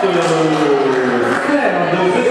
Santos. Fernando